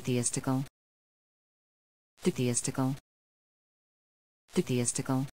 Theistical. Theistical. Theistical.